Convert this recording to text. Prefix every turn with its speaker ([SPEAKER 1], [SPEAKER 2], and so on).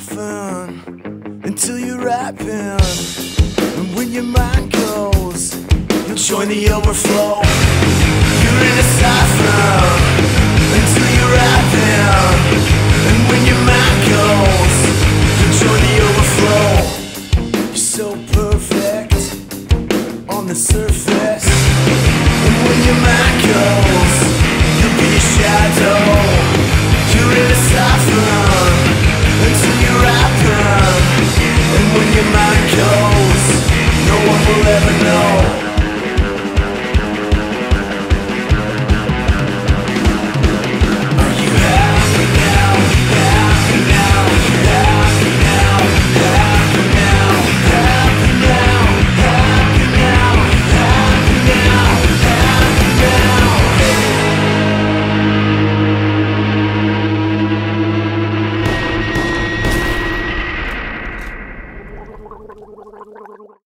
[SPEAKER 1] laughing until you're rapping. And when your mind goes, you'll join the overflow. You're in a cipher until you're rapping. And when your mind goes, you'll join the overflow. You're so perfect on the surface. And when your mind goes, you'll be a shadow.